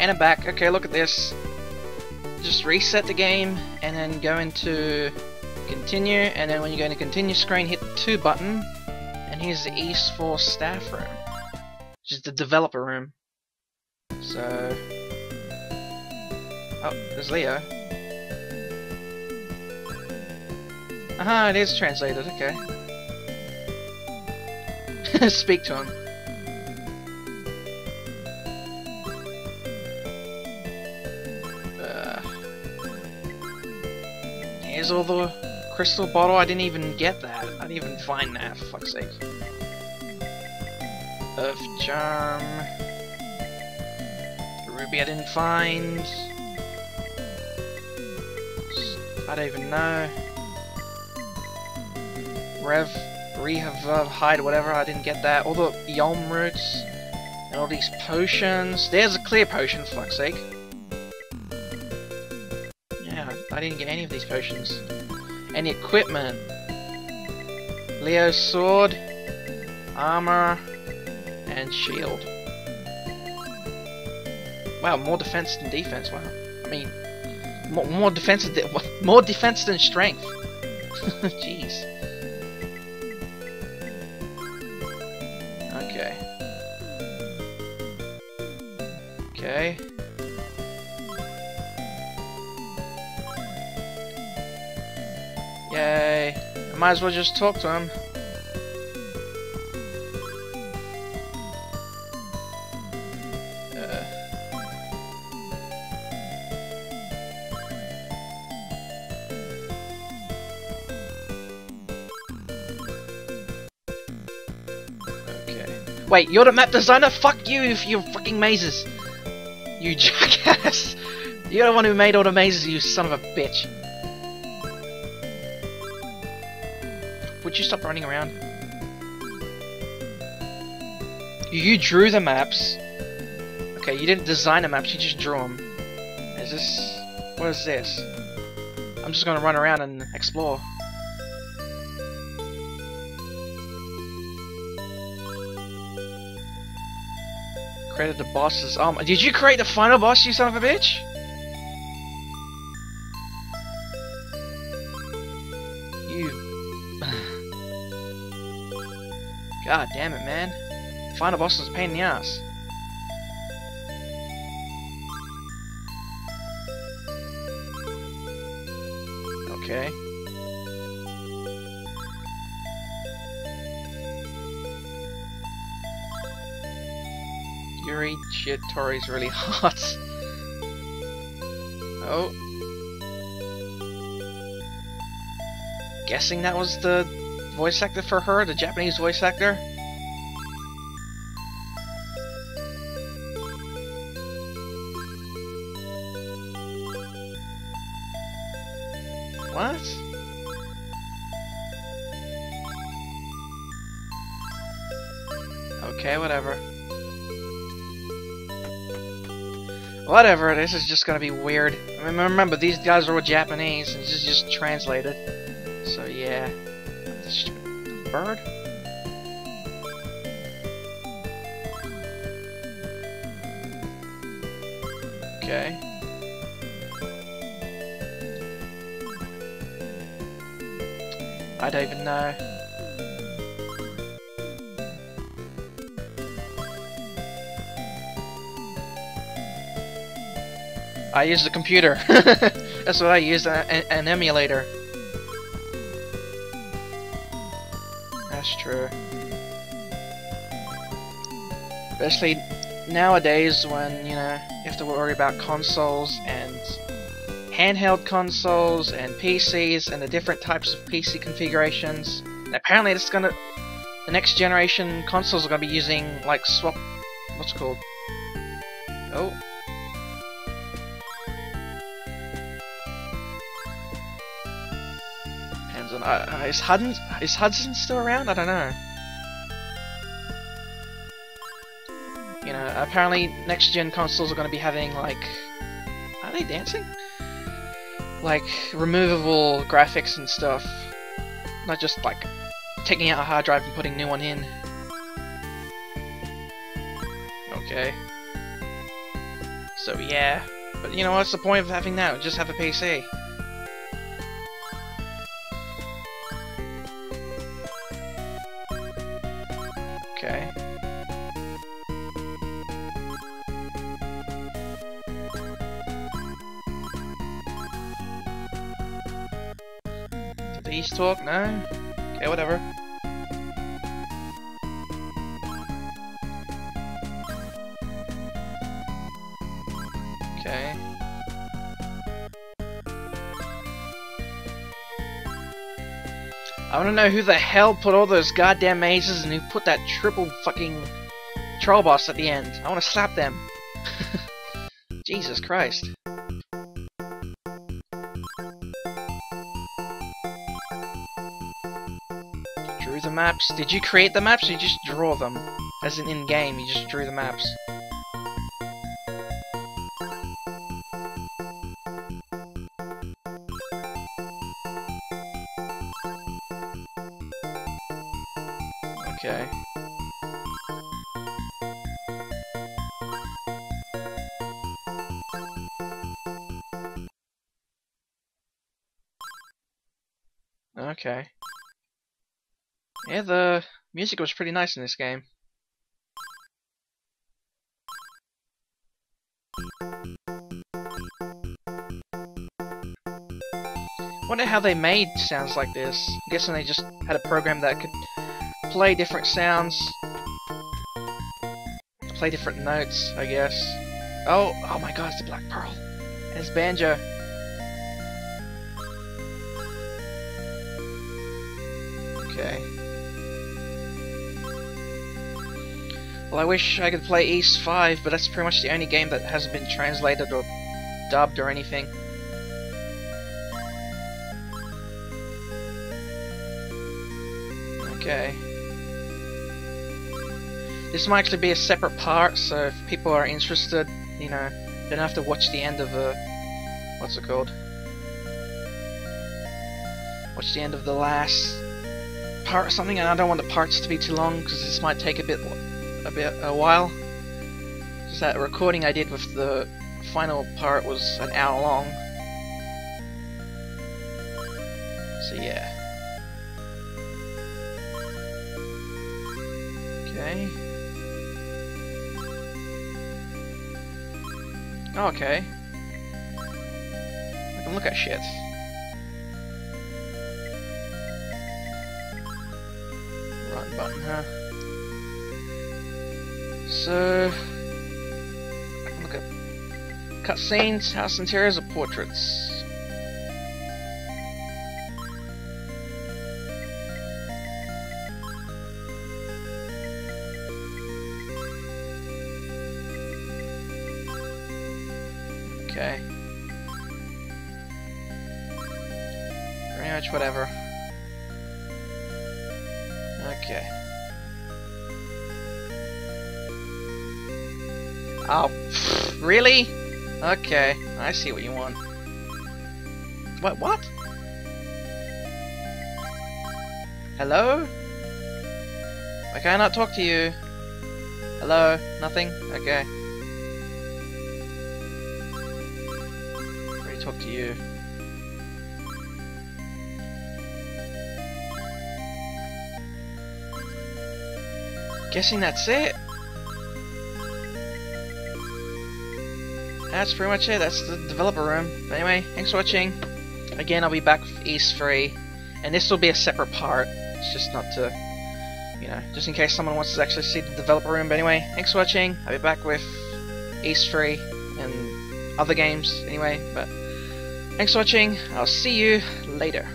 And I'm back. Okay, look at this. Just reset the game and then go into continue and then when you go into continue screen hit the 2 button and here's the Ys 4 staff room. Which is the developer room. So Oh, there's Leo. Aha, it is translated, okay. Speak to him. Here's all the crystal bottle. I didn't even get that. I didn't even find that, for fuck's sake. Earth charm. Ruby I didn't find. I don't even know. Rev, Rehav, Hide, whatever, I didn't get that. All the Yolm roots, and all these potions. There's a clear potion, for fuck's sake. I didn't get any of these potions. Any equipment. Leo's sword, armor, and shield. Wow, more defense than defense, wow. I mean, more, more defense than more defense than strength. Jeez. Okay. Okay. Might as well just talk to him. Uh. Wait, you're the map designer? Fuck you if you're fucking mazes! You jackass! You're the one who made all the mazes, you son of a bitch! Would you stop running around? You drew the maps. Okay, you didn't design the maps, you just drew them. Is this... What is this? I'm just gonna run around and explore. Created the bosses. Um, did you create the final boss, you son of a bitch? You. God damn it, man. Final boss is a pain in the ass. Okay. Yuri shit, Tori's really hot. Oh. Guessing that was the voice actor for her, the Japanese voice actor? What? Okay, whatever. Whatever, this is just gonna be weird. I mean, remember, these guys are all Japanese, and this is just translated. So, yeah. Bird? Okay. I don't even know. I use the computer. That's what I use, uh, a, an emulator. That's true. Especially nowadays when, you know, you have to worry about consoles and handheld consoles and PCs and the different types of PC configurations. And apparently it's gonna the next generation consoles are gonna be using like swap what's called? Oh. On uh, is Hudson is Hudson still around? I don't know. You know, apparently next gen consoles are gonna be having like are they dancing? like removable graphics and stuff. Not just like taking out a hard drive and putting new one in. Okay. So yeah. But you know what's the point of having that? Just have a PC. Did talk? No? Okay, whatever. Okay. I wanna know who the hell put all those goddamn mazes and who put that triple fucking troll boss at the end. I wanna slap them. Jesus Christ. The maps. Did you create the maps or you just draw them? As in in-game, you just drew the maps. Okay. Okay. Yeah, the music was pretty nice in this game. Wonder how they made sounds like this. I'm guessing they just had a program that could play different sounds, play different notes, I guess. Oh, oh my god, it's the Black Pearl. And it's Banjo. Okay. Well, I wish I could play Ys 5, but that's pretty much the only game that hasn't been translated or dubbed or anything. Okay. This might actually be a separate part, so if people are interested, you know, they don't have to watch the end of the... What's it called? Watch the end of the last part or something, and I don't want the parts to be too long, because this might take a bit, a bit, a while. Just that recording I did with the final part was an hour long. So yeah. Okay. Okay. I can look at shit. Run button, huh? So... Look at cutscenes, house interiors, or portraits. Okay. Pretty much whatever. Okay. Oh, really? Okay, I see what you want. What, what? Hello? Why can I not talk to you? Hello? Nothing? Okay. Let me talk to you. Guessing that's it. That's pretty much it. That's the developer room. Anyway, thanks for watching. Again, I'll be back with Ys 3. And this will be a separate part. It's just not to, you know, just in case someone wants to actually see the developer room. But anyway, thanks for watching. I'll be back with Ys 3 and other games anyway. But thanks for watching. I'll see you later.